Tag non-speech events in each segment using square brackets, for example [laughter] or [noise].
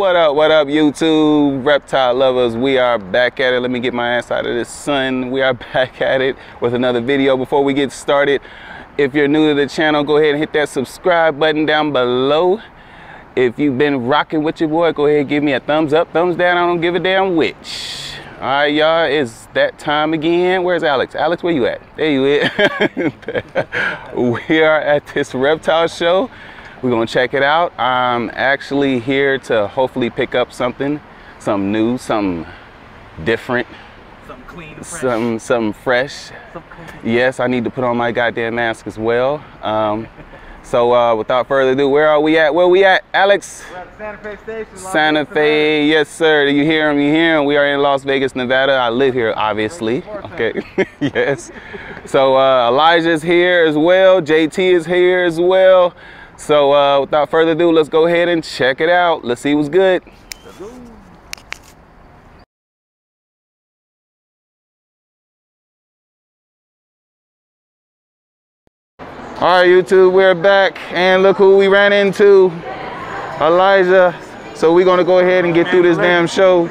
What up, what up, YouTube reptile lovers? We are back at it. Let me get my ass out of this sun. We are [laughs] back at it with another video. Before we get started, if you're new to the channel, go ahead and hit that subscribe button down below. If you've been rocking with your boy, go ahead and give me a thumbs up, thumbs down. I don't give a damn which. All right, y'all, it's that time again. Where's Alex? Alex, where you at? There you is. [laughs] we are at this reptile show. We're gonna check it out. I'm actually here to hopefully pick up something, something new, something different, Something clean fresh. something, something fresh. Yes, I need to put on my goddamn mask as well. Um, so uh, without further ado, where are we at? Where we at, Alex? We're at Santa Fe Station. Las Santa Vegas, Fe, yes sir. Do you hear him? You hear him? We are in Las Vegas, Nevada. I live here, obviously. Okay, [laughs] yes. So uh, Elijah's here as well. JT is here as well. So uh, without further ado, let's go ahead and check it out. Let's see what's good. All right, YouTube, we're back, and look who we ran into, Elijah. So we're gonna go ahead and get through this damn show.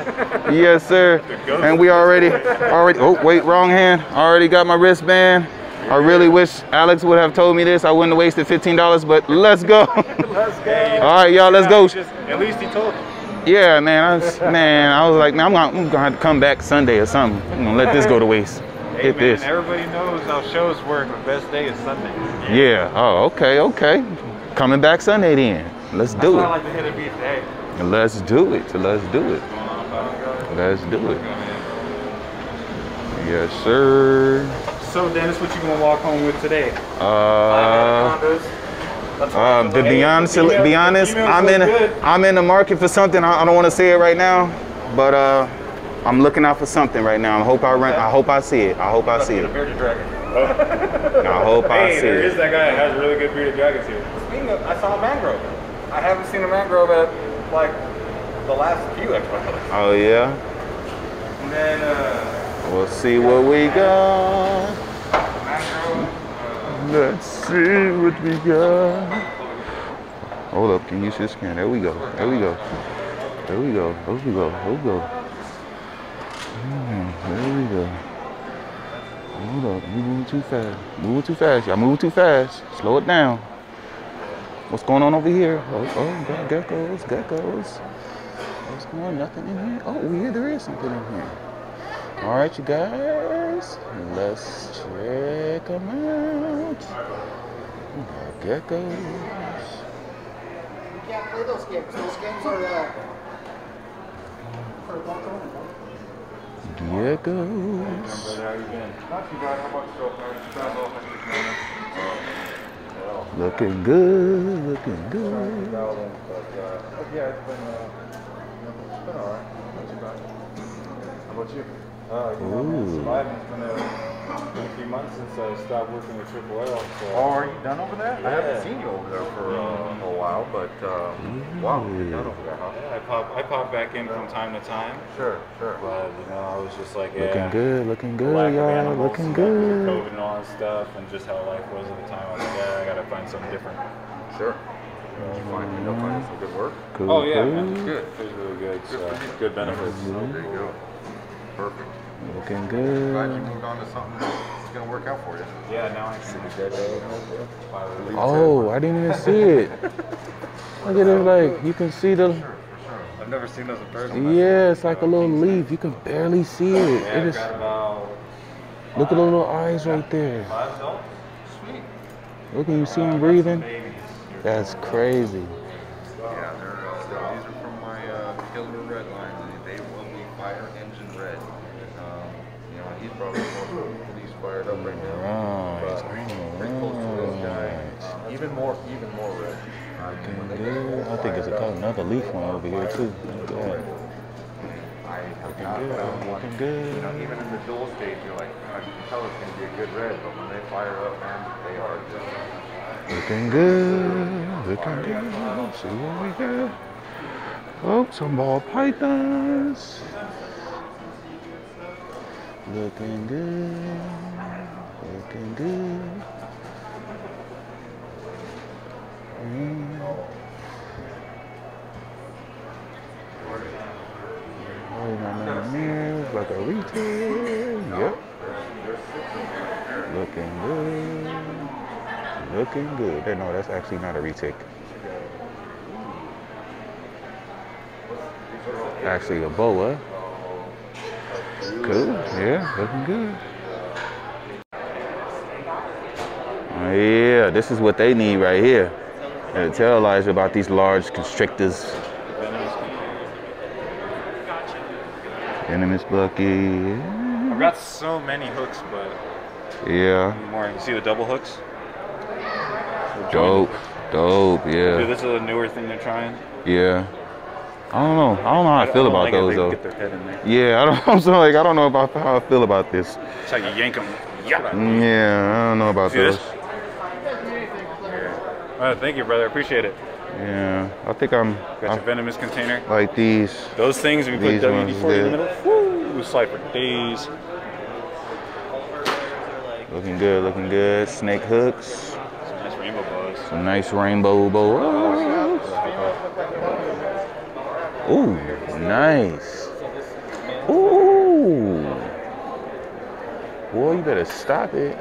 Yes, sir. And we already, already. Oh, wait, wrong hand. Already got my wristband. I really wish Alex would have told me this. I wouldn't have wasted $15, but let's go. [laughs] Let's go. [laughs] All right, y'all, let's go. Just, at least he told you. Yeah, man. I was, [laughs] man, I was like, man, I'm gonna, I'm gonna have to come back Sunday or something. I'm gonna let this go to waste. Hey, Get man, this. everybody knows how shows work. The best day is Sunday. Yeah. Oh, okay, okay. Coming back Sunday then. Let's That's do why I it. like to hit a beat today. Let's do it. Let's do it. Let's do it. Yes, sir. So, Dennis, what you gonna walk home with today? Uh, That's um, to be honest, the be honest, I'm in, good. I'm in the market for something. I, I don't want to say it right now, but uh, I'm looking out for something right now. I hope I run. I hope I see it. I hope I see The it. bearded dragon. [laughs] I hope I Hey, see there it. is that guy that has really good bearded dragons here. Speaking of, I saw a mangrove. I haven't seen a mangrove at like the last few expos. Oh yeah. And then uh, We'll see what we got. Let's see what we got. Hold up, can you see the screen? There we go. There we go. There we go. There we go. There we go. Hmm, there we go. Hold up, you moving too fast. Moving too fast. Y'all moving too fast. Slow it down. What's going on over here? Oh, oh, got geckos, geckos. What's going on? Nothing in here? Oh, yeah, there is something in here. All right, you guys, let's check them out. Got geckos. You can't play those games. Those games are uh, for adults only. Geckos. Looking good, looking good. Yeah, it's been, uh, it's been too bad. How about you? Uh, you know, man, Ooh. surviving. It's been a, been a few months since I stopped working with Triple L. So. Oh, are you done over there? I haven't seen you over there for uh, a while, but uh, wow, you're done over there, huh? Yeah, I pop, I pop back in from time to time, Sure, sure. but you know, I was just like, yeah, Looking good, looking good, lack of y'all. animals Looking and, like, with good. COVID and all that stuff, and just how life was at the time. I was like, yeah, I gotta find something different. Sure. Did you find, end up some good work? Cool, Oh yeah, cool. man, good. It was really good. So, good benefits. There you go. Perfect. Looking Glad you good. moved on to something that's gonna work out for you. Yeah, now I see the dead Oh, I didn't even see it. [laughs] Look at it, like you can see the. I've never seen those in person. Yeah, it's like a little leaf. You can barely see it. Yeah, It I've is. got about Look at the little eyes right there. Sweet. Look, can you see him breathing? That's crazy. Yeah, they're, uh, these are from my uh, Killer Red line. They will be Fire Engine Red. Um, you know, he's probably more he's fired up right now. Right. But pretty close to those guys. Um, even more, even more red. Um, when they get Good. I think it's a, up, another leaf one over here too. Look at that. I have not good, looking good. You know, even in the dual stage, you're like, I can tell it's to be a good red, but when they fire up, man, they are just. Looking good. Looking good. See what we got. Oh, some ball pythons. Looking good. Looking good. Mm. Like a. Yep. Looking good. Looking good. No, that's actually not a retic. Actually a boa. Cool. Yeah, looking good. Yeah, this is what they need right here. And tell Elijah about these large constrictors. Venomous Bucky. I've got so many hooks, but Yeah. more. You see the double hooks? Dope. Dope. Dude, Yeah. this is a newer thing they're trying. Yeah. I don't know. I don't know how I feel don't about like those though. Get their head in there. Yeah, I don't. [laughs] I'm so like I don't know about how I feel about this. It's like you yank them. Yeah. Yeah, I don't know about See those. this? Uh, thank you, brother. Appreciate it. Yeah, I think I'm Got I your venomous container. like these. Those things, you put WD-40 in the middle, woo, slide for days. Looking good, looking good. Snake hooks. Some nice rainbow boas. Some nice rainbow boas. Ooh, nice. Ooh. Boy, you better stop it.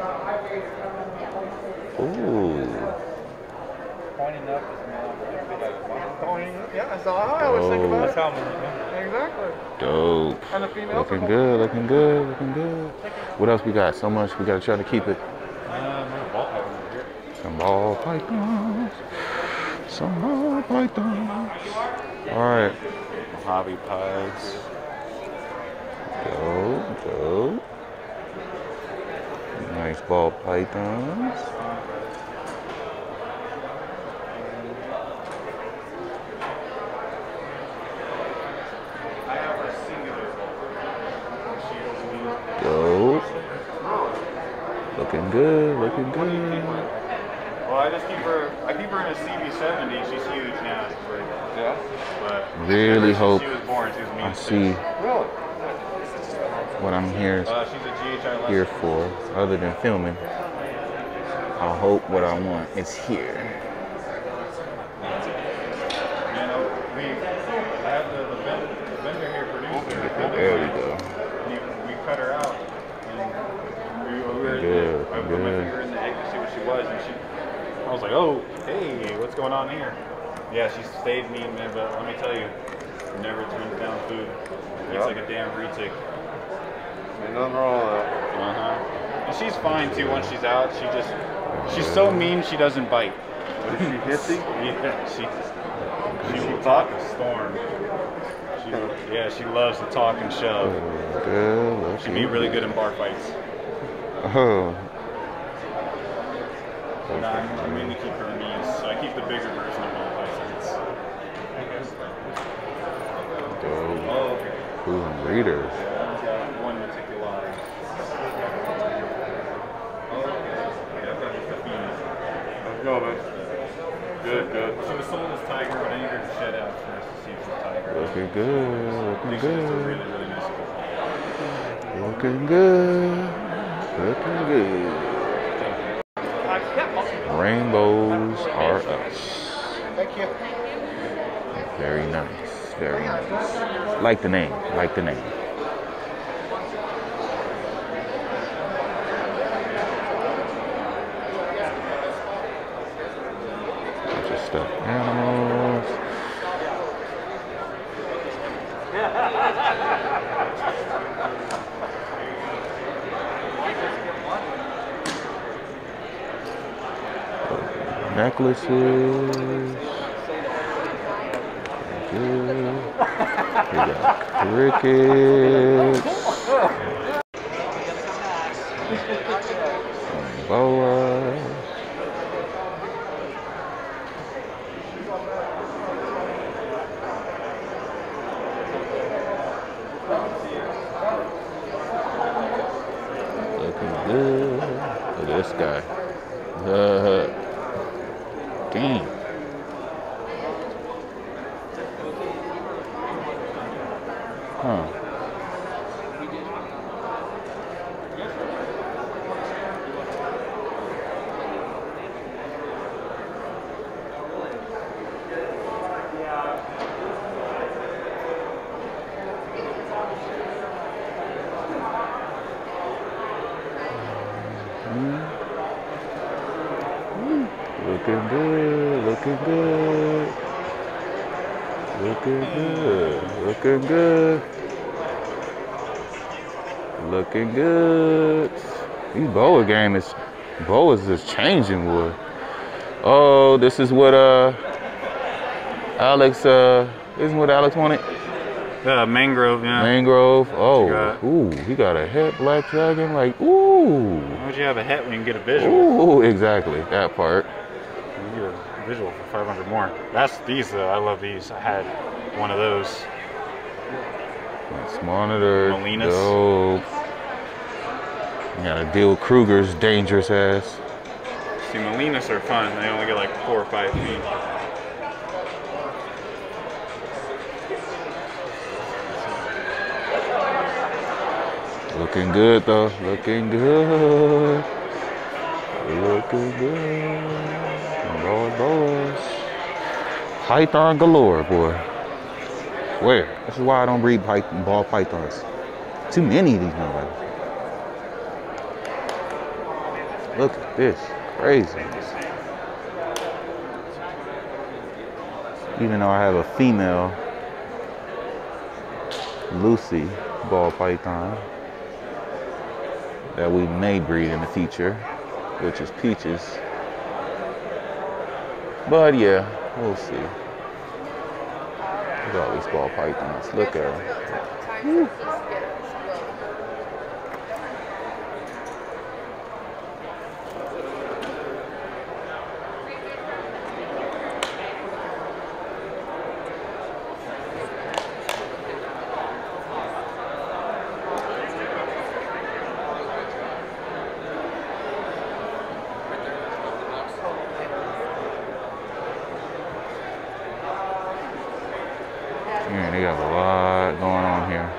Ooh. Yeah, that's all I always think oh. about it. Oh, Exactly. dope. And the female. Looking good, looking good, looking good. What else we got? So much. We gotta try to keep it. Some ball pythons. Some ball pythons. All right. Hobby pies. Dope, dope. Nice ball pythons. Dope. Looking good, looking good. Well, I just keep her. I keep her in a CB70. She's huge now. Yeah. But Really since hope she was born. She was. I see Really? what I'm here Uh, she's a GHI lesser. here for, other than filming. I hope what I want is here. You know, we I have the, the, vendor, the vendor here produce her. There we go. We, we cut her out. And we, we were, Good, I put my good. finger in the egg to see what she was, and she. I was like, oh, hey, what's going on here? Yeah, she stayed mean, man, but let me tell you, never turns down food. It's Yeah. like a damn retic. Ain't nothing wrong with that. Uh huh. And she's fine too once she's out. She just, she's so mean she doesn't bite. Is she hissy? [laughs] Yeah, she, she will talk a storm. She, yeah, she loves to talk and shove. Good. She'd be really good in bar fights. Oh, But I'm, I mainly keep her mean, so I keep the bigger version of ball pythons. dope. Oh, okay. Who's some readers? Yeah, one particular. Oh, okay. Yeah, I've got just a female. Let's go, man. Good, good. She was sold as tiger, but I needed her to shed out first to see if she's tiger. Looking good. Looking think she's a good. really, really nice. Looking good. Looking good. Rainbows are us. Thank you. Very nice. Very nice. Like the name. Like the name. Bunch of stuffed animals. Necklaces. We crickets. Some boas. Looking good. Look at this guy. Uh, damn. Huh. Looking good, looking good. Looking good, looking good. Looking good. These boa game is boas is just changing wood. Oh, this is what uh Alex uh isn't what Alex wanted? Uh, mangrove, yeah. Mangrove. Oh, ooh, he got a het black dragon. Like, ooh, Why would you have a het when you can get a visual? ooh, exactly that part. You get a visual for 500 more. That's these though. I love these. I had one of those. It's monitor. Molinas. Dope. You gotta deal with Kruger's dangerous ass. See, Molinas are fun. They only get like four or five feet. Looking good though. Looking good. Looking good. Boys, boys. Python galore, boy. Where? This is why I don't breed python, ball pythons. Too many of these motherfuckers. Look at this. Crazy. Even though I have a female Lucy ball python that we may breed in the future, which is Peaches. But yeah, we'll see. Look at all these ball pythons. Look at them. Man, they got a lot going on here.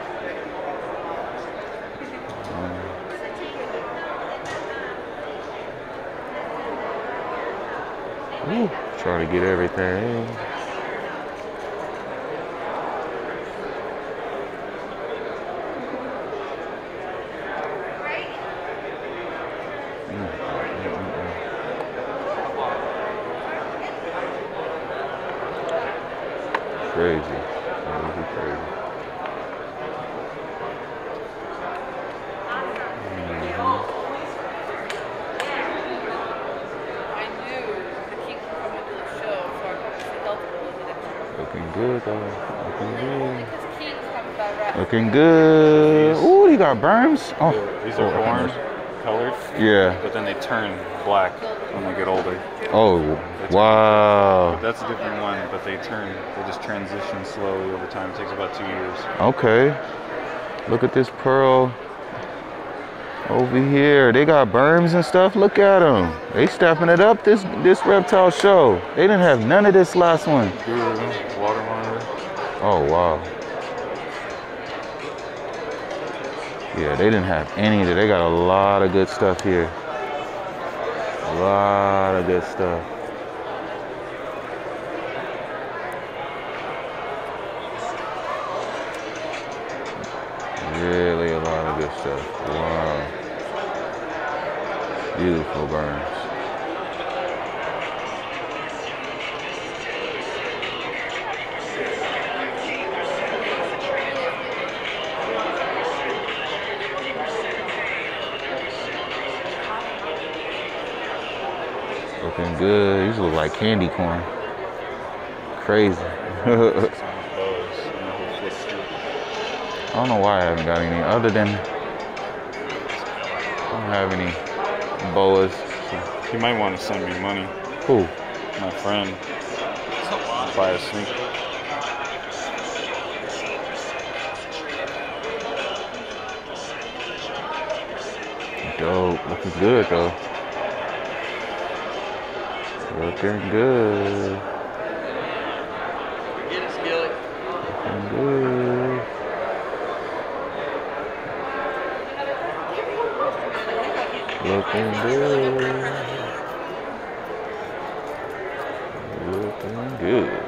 Woo, trying to get everything. Mm, mm, mm, mm. Crazy. Crazy, crazy. I knew the king would come into the show, so I purposely held it a little bit extra. Looking good though. Looking good. Because king's coming by right. Looking good. Ooh, he got Burms. Oh, These are oh, orange colored, Yeah. but then they turn black when they get older. Oh, wow. That's a different one, but they turn, they just transition slowly over time. It takes about two years. Okay. Look at this pearl over here. They got Burms and stuff. Look at them. They stepping it up this this reptile show. They didn't have none of this last one. Water monitor. Oh wow. Yeah, they didn't have any of it. They got a lot of good stuff here. A lot of good stuff. Really a lot of good stuff. Wow. Beautiful burns. Looking good. These look like candy corn. Crazy. [laughs] I Some bows, and the whole flip through. Don't know why I haven't got any other than I don't have any boas. You might want to send me money. Who? My friend. Buy a sneak. Dope. Looking good though. Looking good. Get it, Skillet. Looking good. Looking good. Looking good.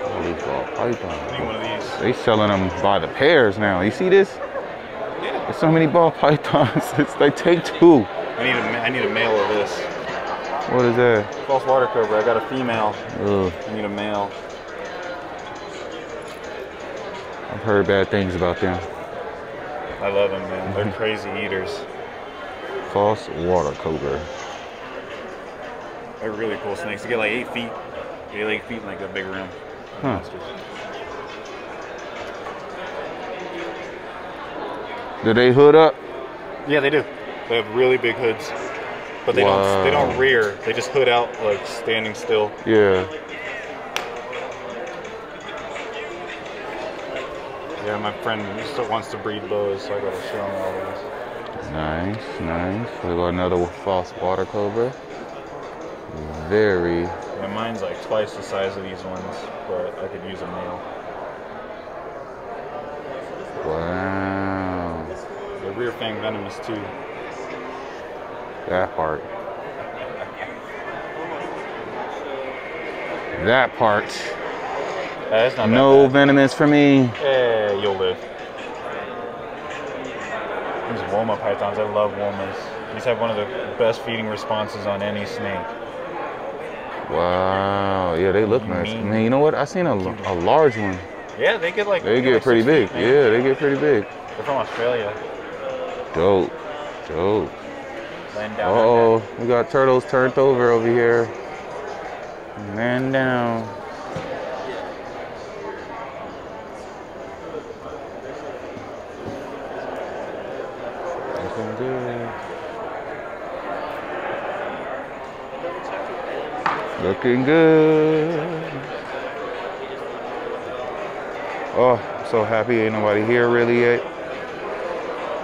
Holy fuck. I need python. one of these. They selling them by the pairs now. You see this? Yeah. There's so many ball pythons. [laughs] It's, they take two. I need a need a male. What is that? False water cobra. I got a female. Ugh, I need a male. I've heard bad things about them. I love them, man. They're [laughs] crazy eaters. False water cobra. They're really cool snakes. They get like eight feet. They get eight feet in like a big room. Huh. Monsters. Do they hood up? Yeah, they do. They have really big hoods, but they don't. They don't rear. They just hood out like standing still. Yeah. Yeah, my friend still wants to breed those, so I gotta show him all these. Nice, nice. We got another false water cobra. Very Yeah, mine's like twice the size of these ones, but I could use a male. wow. The rear fang venomous too. That part. That part. That's not No venomous for me. Eh, you'll live. These Woma pythons, I love Womas. These have one of the best feeding responses on any snake. Wow. Yeah, they look nice. Mean. Man, you know what? I seen a, a large one. Yeah, they get like They like get pretty big. feet. Yeah, they get pretty big. They're from Australia. Dope. Dope. Land down Oh, we got turtles turned over over here. Man down. Looking good. Looking good. Oh, I'm so happy ain't nobody here really yet.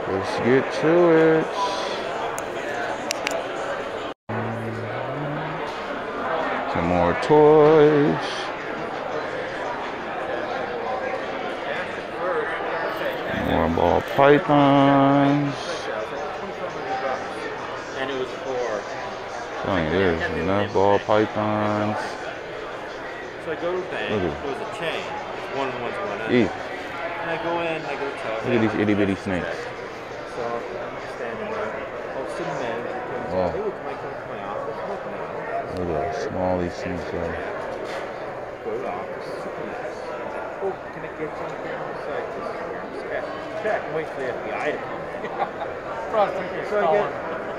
Let's get to it. Toys. More ball pythons. And it was for. Telling you, there's enough ball pythons. So I go to the bank. Look It was a chain. One ones in. Eat. And I go in. I go talk. Look at these itty bitty snakes. So I'm standing there. Oh, city manager comes. Wow. Hey, look, can I come to my office? Look now. Look at how small these things are. Go to the office. Oh, can I get something on the site? This is where I'm check. Check. Wait for the FBI to come. [laughs] so I get,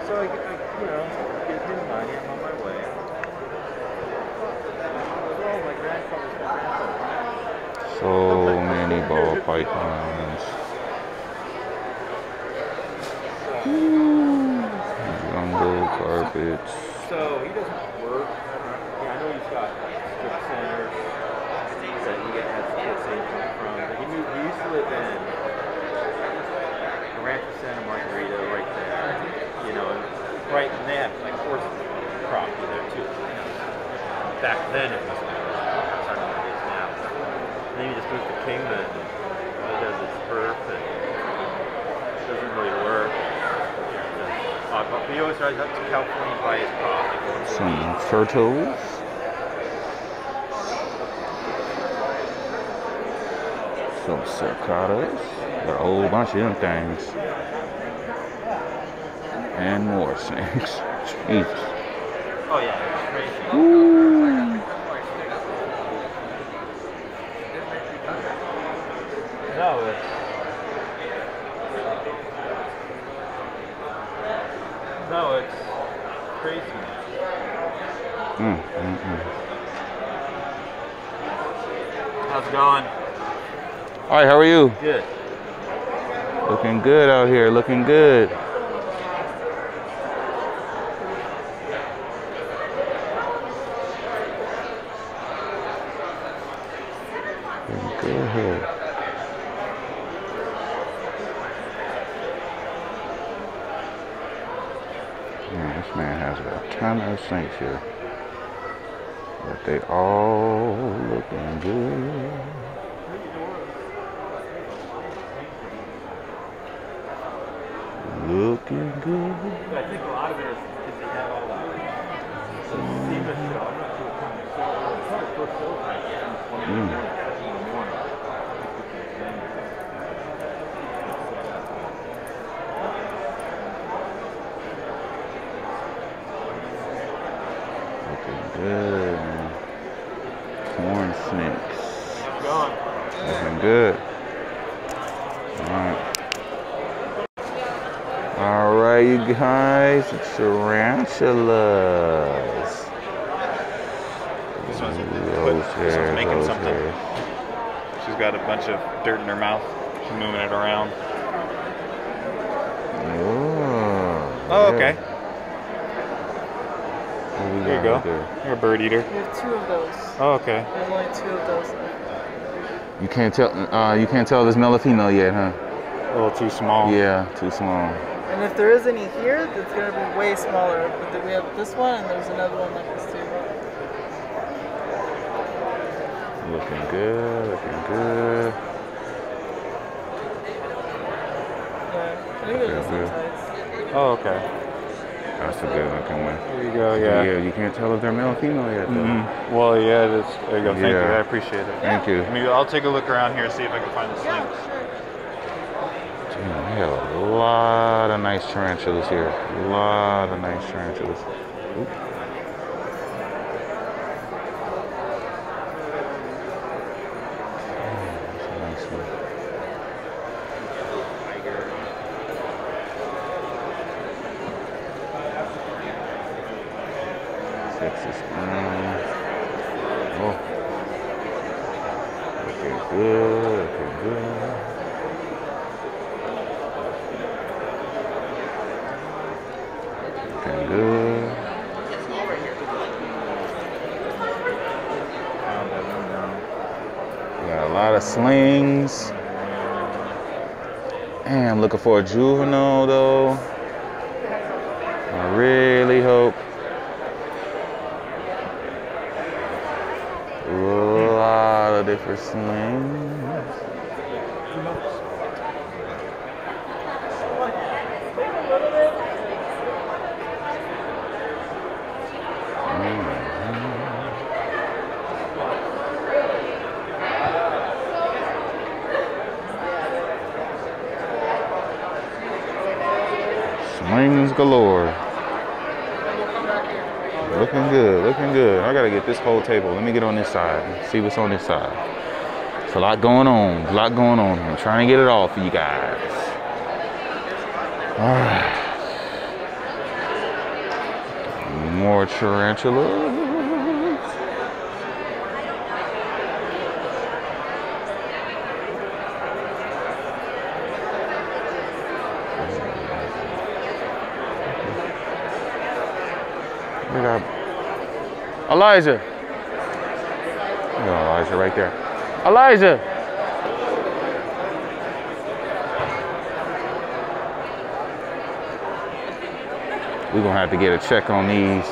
so I, get, I, you know, get me the money. I'm on my way. Oh, my grandfather's my grandfather. So many ball pythons. So he doesn't work. Yeah, I know he's got strip centers that he has income from, but he moved. He used to live in Rancho Santa Margarita, right there. You know, and right, they have like horse property there too. Back then it was. Now. And then he just moved to Kingman. He does his turf and it doesn't really work. Uh, but he always drives up to California buy his. Some turtles. Some cicadas. Got a whole bunch of them things. And more snakes. [laughs] Jesus. Oh yeah, it's crazy. Woo. No, it's no, it's crazy. Mm, mm, mm. How's it going? All right, how are you? Good. Looking good out here. Looking good. Looking good. Man, this man has a ton of snakes here. But they all looking good. Looking good. I think a lot of it is because they have all that. The SEMA show. I'm not sure what time they sell it. It's probably first show. Mm. good, man. Corn snakes. Going. Looking good. Alright. Alright, you guys. Tarantulas. This one's, this one's making those something. hairs. She's got a bunch of dirt in her mouth. She's moving it around. Ooh, Oh, okay. What There you go. right there? You're a bird eater. We have two of those. Oh, okay. There's only two of those. You can't tell. Uh, you can't tell this male or female yet, huh? A little too small. Yeah, too small. And if there is any here, it's gonna be way smaller. But then we have this one, and there's another one like this too. Looking good. Looking good. Yeah, I think they're the Okay, good. Oh, okay. That's a good looking one. There you go. Yeah. Yeah. you can't tell if they're male or female yet. Though. Mhm. Well, yeah. That's, there you go. Thank you. I appreciate it. Thank you. Maybe I'll take a look around here and see if I can find the slings. Damn, we have a lot of nice tarantulas here. A lot of nice tarantulas. Oop. Mm, that's a nice one. Texas brown. Oh. Looking good, looking good. Looking good. We got a lot of slings. Man, I'm looking for a juvenile though. I really hope. A lot of different. Swings galore. Looking good, looking good. I gotta get this whole table. Let me get on this side see what's on this side. It's a lot going on, a lot going on. I'm trying to get it all for you guys. All right. More got Elijah. Elijah right there. Elijah. We're gonna have to get a check on these.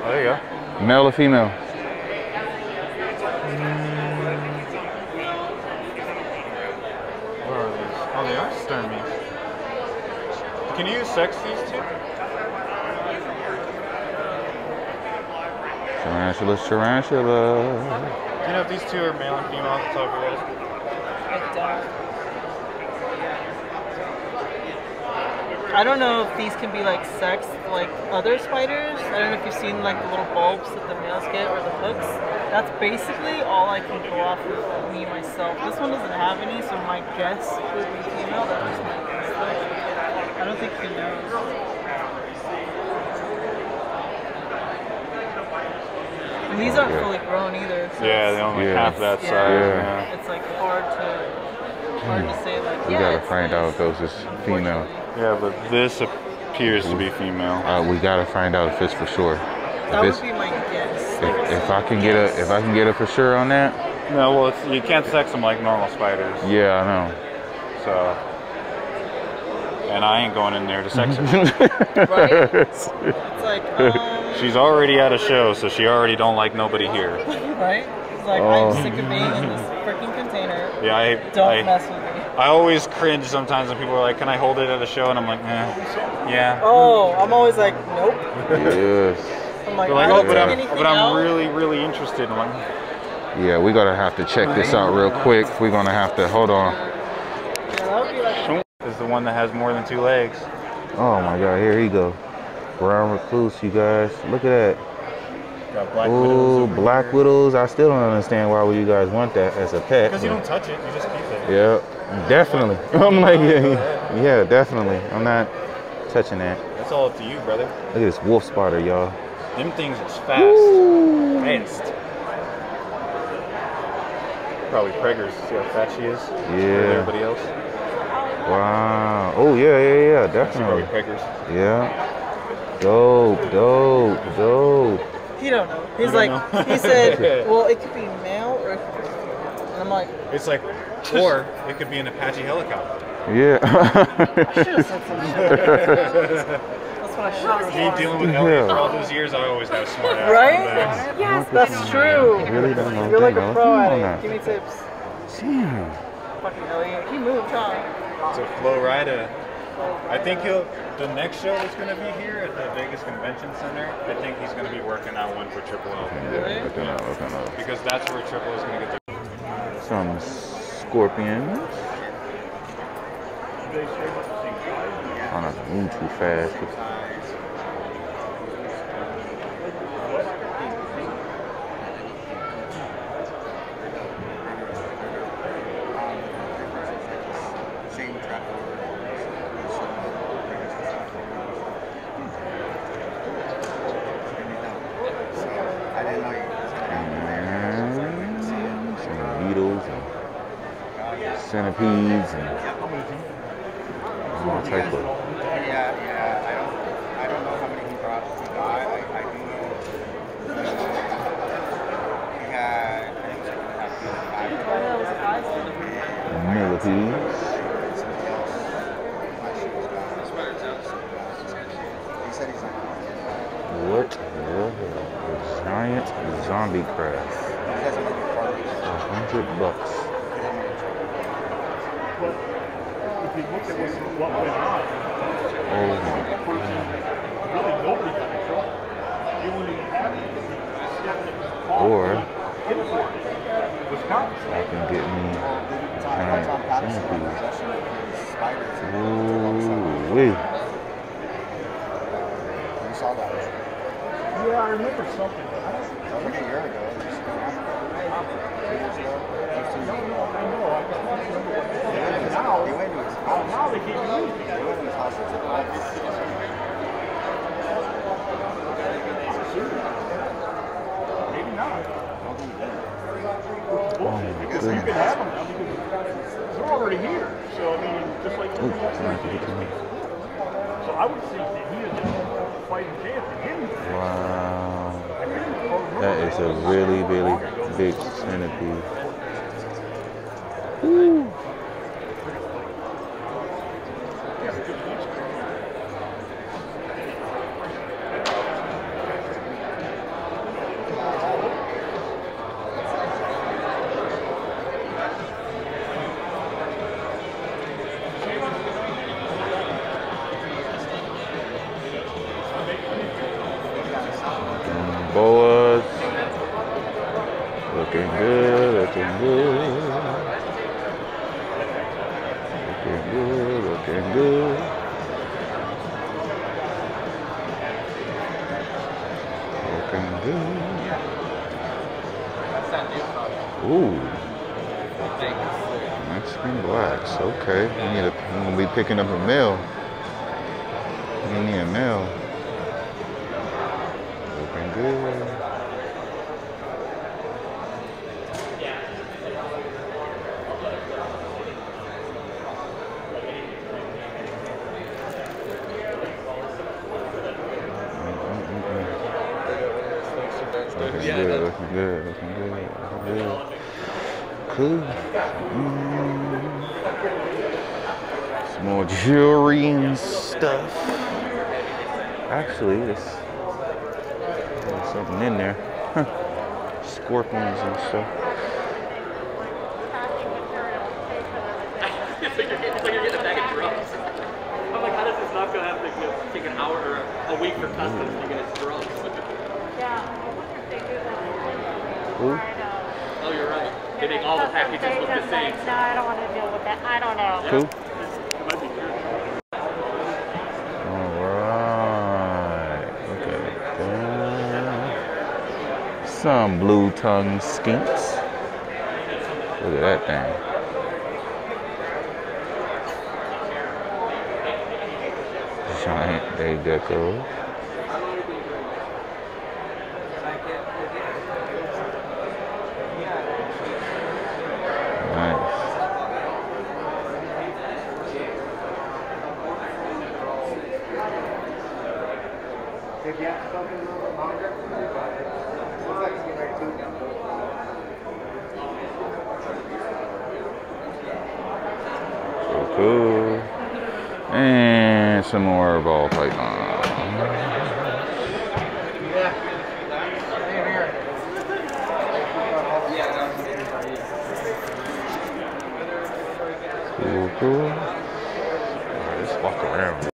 Oh, there you go. Male or female? Where are these? Oh, they are Stirmis. Can you use sex these two? Tarantulas, tarantulas. Do you know if these two are male and female off the top of your head? I don't. Know if these can be like sexed like other spiders. I don't know if you've seen like the little bulbs that the males get or the hooks. That's basically all I can go off of me myself. This one doesn't have any, so my guess would be female. That's just my guess. I don't think he knows. And these aren't Yeah. fully grown either. So Yeah, they only Yeah. half that Yeah. size. Yeah. Yeah. It's like hard to hard to say like. We yeah, gotta find nice. out if those is female. Yeah, but this appears to be female. Uh, we gotta find out if it's for sure. That If, would be my guess. if, if I can get a if I can get a for sure on that, No, well, it's, you can't sex them like normal spiders. yeah, I know. So, and I ain't going in there to sex her. [laughs] right? [laughs] It's like, um, She's already at a show, so she already don't like nobody here. [laughs] right? It's like, Oh. I'm sick of being in this freaking container. Yeah, I Don't I, mess with me. I always cringe sometimes when people are like, "Can I hold it at a show?" And I'm like, eh, "Yeah." Oh, I'm always like, nope. yes. I'm like, like, I "Oh, but I'm, but I'm really, really interested." I'm like, Yeah, we gotta have to check this out real quick. We're gonna have to hold on. Yeah, that would be like is the one that has more than two legs. Oh my god, here he go. Brown recluse, you guys. Look at that. Got black Ooh, black widows. I still don't understand why would you guys want that as a pet. Because you don't touch it, you just keep it. Yeah, definitely. [laughs] I'm like, yeah, yeah, definitely. I'm not touching that. That's all up to you, brother. Look at this wolf spider, y'all. Them things is fast. Fast. Probably preggers. See how fat she is? Yeah. Everybody else? Wow. Oh yeah, yeah, yeah, definitely. preggers. Yeah. Dope, dope, dope. He don't know. He's don't like, know. he said, [laughs] well, it could be male or it could be female. And I'm like, It's like, or it could be an Apache helicopter. Yeah. [laughs] I should have said some shit. That's what I should have Me said. dealing with Yeah. Elliot for all those years, I always have smart ass. Right? Uh, yes, That's true. really don't know. You're like a pro at it. Give me tips. Damn. Fucking Elliot. He moved, huh? So Florida, I think he'll. The next show that's going to be here at the Vegas Convention Center. I think he's going to be working on one for Triple L Yeah, up, looking up. because that's where Triple is going to get the. Some scorpions. I'm not gonna move too fast. And some beetles and centipedes and all type of. Yeah, yeah. I don't, I don't know how many he brought. He got. I, I do know. He had. I think it was like five. Millipedes. He said he's like. What the hell? Giant zombie crab. He doesn't make it farmers. A hundred bucks. if you look at what, what went on, Oh my really nobody got in trouble. You wouldn't even have it. Or I can get me a giant centipede. of his. Ooh, wee. You saw that. That Yeah, I remember something. I don't was like a year ago. It just came out. Two years ago. know. I know. I just don't remember what He they went did. to his- Now, he went to his house. now they can't do anything. He went to his house and took lives. Maybe not. Oh my You can goodness. have them now because they're already here. So, I mean, just like Ooh, trying to get to me. So I would think that he is a fighting champion. Wow. That is a really, really big centipede. Ooh. Boas. Looking good, looking good. Looking good, looking good. Looking good. Ooh. Mexican blacks. Okay. We need a, we're gonna be picking up a male. We need a male. Looking good. Looking good, looking good, looking good, looking good. Cool. Mm. Some more jewelry and stuff. Actually, this there's something in there. Scorpions and stuff. It's like you're, it's like you're getting a bag of drugs. I'm like, how does this not go have to go take an hour or a week for customs to get its drugs? Yeah, I wonder if they do that. Ooh. I know. Oh, you're right. They make all the packages look the same. No, I don't want to deal with that. I don't know. Cool. It might be some blue tongue skinks. Look at that thing. Giant day gecko.